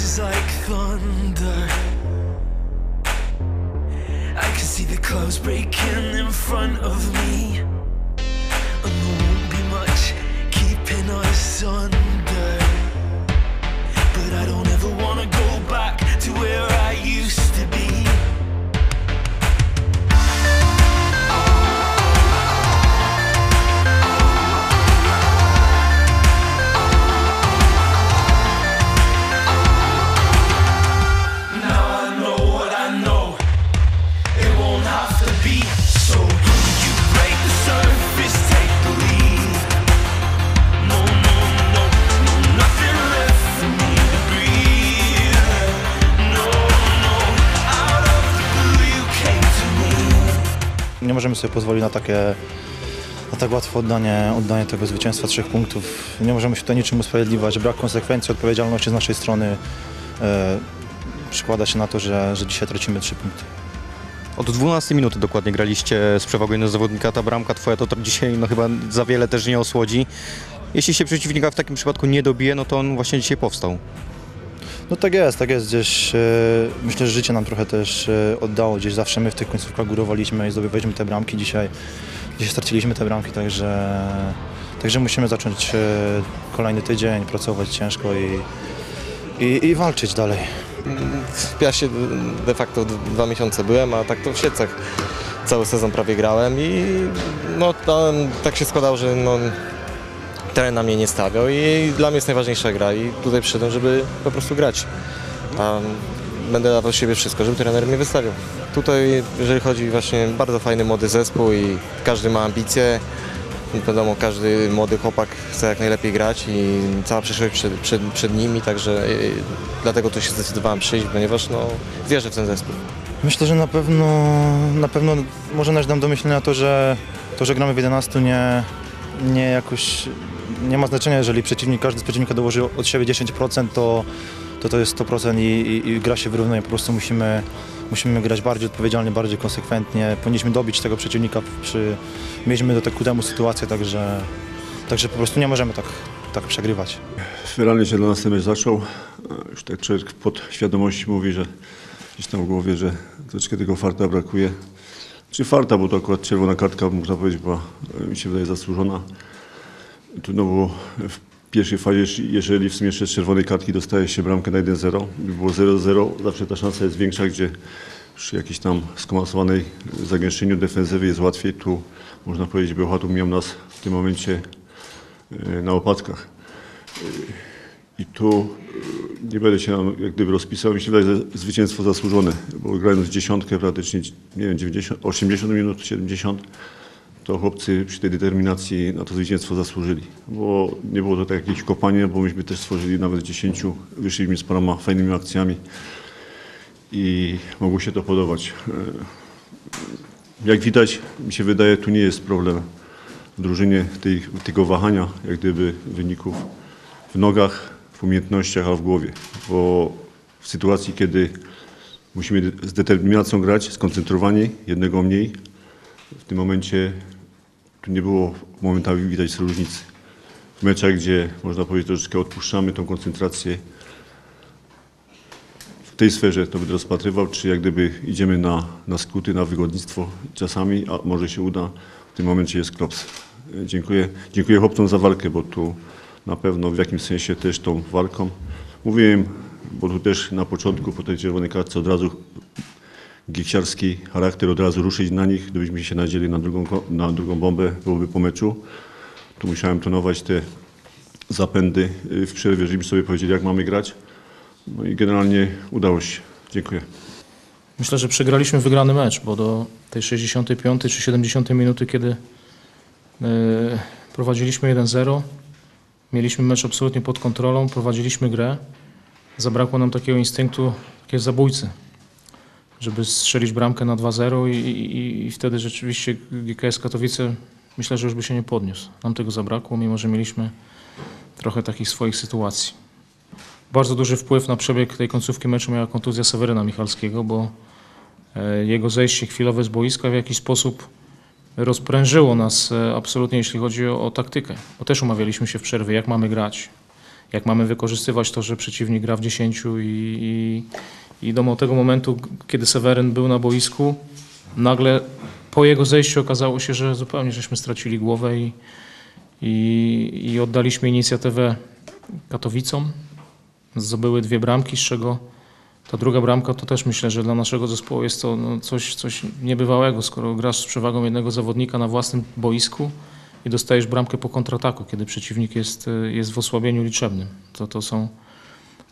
is like thunder. I can see the clouds breaking in front of me. And there won't be much keeping us under Nie możemy sobie pozwolić na takie na tak łatwe oddanie, oddanie tego zwycięstwa trzech punktów. Nie możemy się tutaj niczym usprawiedliwiać. Brak konsekwencji, odpowiedzialności z naszej strony e, przykłada się na to, że, że dzisiaj tracimy trzy punkty. Od 12 minuty dokładnie graliście z przewagą jednego zawodnika. Ta bramka twoja to dzisiaj no chyba za wiele też nie osłodzi. Jeśli się przeciwnika w takim przypadku nie dobije, no to on właśnie dzisiaj powstał. No tak jest, tak jest gdzieś. E, myślę, że życie nam trochę też e, oddało. Gdzieś zawsze my w tych końcówkach górowaliśmy i zdobywaliśmy te bramki. Dzisiaj, dzisiaj straciliśmy te bramki, także, także musimy zacząć e, kolejny tydzień, pracować ciężko i, i, i walczyć dalej. W Piasie de facto dwa miesiące byłem, a tak to w Siedcach cały sezon prawie grałem i no tam, tak się składało, że no, teren na mnie nie stawiał i dla mnie jest najważniejsza gra i tutaj przyszedłem, żeby po prostu grać. A będę dawał siebie wszystko, żeby trener mnie wystawił. Tutaj, jeżeli chodzi właśnie bardzo fajny młody zespół i każdy ma ambicje, wiadomo, każdy młody chłopak chce jak najlepiej grać i cała przyszłość przed, przed, przed nimi, także y, dlatego tu się zdecydowałem przyjść, ponieważ no, wierzę w ten zespół. Myślę, że na pewno, na pewno może nas nam do myślenia to, że to, że gramy w 11 nie, nie jakoś nie ma znaczenia, jeżeli przeciwnik, każdy z przeciwnika dołoży od siebie 10%, to to, to jest 100% i, i, i gra się wyrównuje. Po prostu musimy, musimy grać bardziej odpowiedzialnie, bardziej konsekwentnie. Powinniśmy dobić tego przeciwnika przy, mieliśmy do tego temu sytuację, także, także po prostu nie możemy tak, tak przegrywać. Realnie się dla nas ten mecz zaczął. Już tak człowiek w podświadomości mówi, że gdzieś tam w głowie, że troszeczkę tego farta brakuje. Czy farta, bo to akurat czerwona kartka, można powiedzieć, była, mi się wydaje, zasłużona. Trudno było w pierwszej fazie, jeżeli w sumie z czerwonej kartki dostaje się bramkę na 1-0, by było 0-0, zawsze ta szansa jest większa, gdzie przy jakiejś tam skomasowanej zagęszczeniu defensywy jest łatwiej. Tu można powiedzieć, Bełchatów miał nas w tym momencie e, na opadkach. I tu e, nie będę się jak gdyby rozpisał. Wydaje, że zwycięstwo zasłużone, bo grając dziesiątkę praktycznie, nie wiem, 90, 80 minut, 70, to chłopcy przy tej determinacji na to zwycięstwo zasłużyli. Bo nie było to tak jakieś kopanie, bo myśmy też stworzyli nawet 10, wyszliśmy z paroma fajnymi akcjami i mogło się to podobać. E, Jak widać, mi się wydaje, tu nie jest problem w drużynie tej, tego wahania, jak gdyby wyników w nogach, w umiejętnościach, a w głowie. Bo w sytuacji, kiedy musimy z determinacją grać, skoncentrowani, jednego mniej, w tym momencie tu nie było momentami widać różnicy. W meczach, gdzie można powiedzieć troszeczkę odpuszczamy tą koncentrację, w tej sferze to będę rozpatrywał, czy jak gdyby idziemy na, na na wygodnictwo czasami, a może się uda. W tym momencie jest klops. Dziękuję, dziękuję chłopcom za walkę, bo tu na pewno w jakimś sensie też tą walką. Mówiłem, bo tu też na początku po tej czerwonej kartce od razu giksiarski charakter, od razu ruszyć na nich, gdybyśmy się nadzieli na drugą, na drugą bombę, byłoby po meczu. Tu musiałem tonować te zapędy y, w przerwie, żebyśmy sobie powiedzieli, jak mamy grać. No i generalnie udało się. Dziękuję. Myślę, że przegraliśmy wygrany mecz, bo do tej 65 czy 70 minuty, kiedy e, prowadziliśmy 1-0, mieliśmy mecz absolutnie pod kontrolą, prowadziliśmy grę, zabrakło nam takiego instynktu, takiego zabójcy, żeby strzelić bramkę na 2-0 i, i, i wtedy rzeczywiście GKS Katowice myślę, że już by się nie podniósł. Nam tego zabrakło, mimo że mieliśmy trochę takich swoich sytuacji. Bardzo duży wpływ na przebieg tej końcówki meczu miała kontuzja Seweryna Michalskiego, bo e, jego zejście chwilowe z boiska w jakiś sposób rozprężyło nas e, absolutnie, jeśli chodzi o, o taktykę. Bo też umawialiśmy się w przerwie, jak mamy grać, jak mamy wykorzystywać to, że przeciwnik gra w 10 i, i, i do tego momentu, kiedy Seweryn był na boisku, nagle po jego zejściu okazało się, że zupełnie żeśmy stracili głowę i, i, i oddaliśmy inicjatywę Katowicom. Zdobyły dwie bramki, z czego ta druga bramka to też myślę, że dla naszego zespołu jest to no, coś, coś niebywałego, skoro grasz z przewagą jednego zawodnika na własnym boisku i dostajesz bramkę po kontrataku, kiedy przeciwnik jest, y, jest w osłabieniu liczebnym. To, to są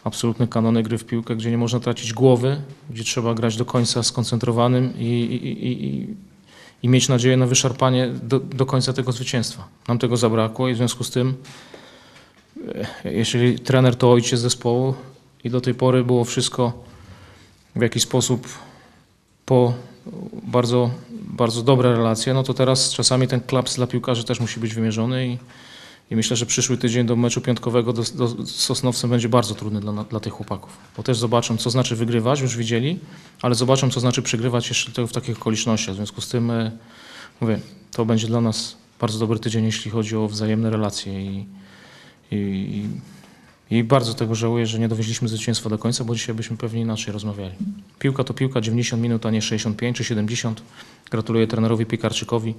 absolutne kanony gry w piłkę, gdzie nie można tracić głowy, gdzie trzeba grać do końca skoncentrowanym i, i, i, i, mieć nadzieję na wyszarpanie do, do końca tego zwycięstwa. Nam tego zabrakło i w związku z tym, e, jeśli trener to ojciec zespołu i do tej pory było wszystko w jakiś sposób po bardzo, bardzo dobre relacje, no to teraz czasami ten klaps dla piłkarzy też musi być wymierzony i, i myślę, że przyszły tydzień do meczu piątkowego do, do, Sosnowcem będzie bardzo trudny dla, dla tych chłopaków, bo też zobaczą, co znaczy wygrywać, już widzieli, ale zobaczą, co znaczy przegrywać jeszcze tylko w takich okolicznościach. W związku z tym, e, mówię, to będzie dla nas bardzo dobry tydzień, jeśli chodzi o wzajemne relacje i, i, i bardzo tego żałuję, że nie dowieźliśmy zwycięstwa do końca, bo dzisiaj byśmy pewnie inaczej rozmawiali. Piłka to piłka, 90 minut, a nie 65 czy 70. Gratuluję trenerowi Piekarczykowi.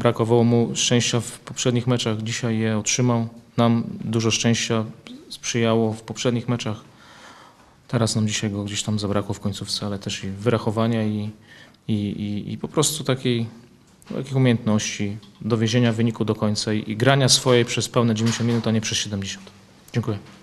Brakowało mu szczęścia w poprzednich meczach, dzisiaj je otrzymał. Nam dużo szczęścia sprzyjało w poprzednich meczach. Teraz nam dzisiaj go gdzieś tam zabrakło w końcówce, ale też i wyrachowania i, i, i, i po prostu takiej, no, takich umiejętności dowiezienia wyniku do końca i, i grania swojej przez pełne 90 minut, a nie przez 70. Dziękuję.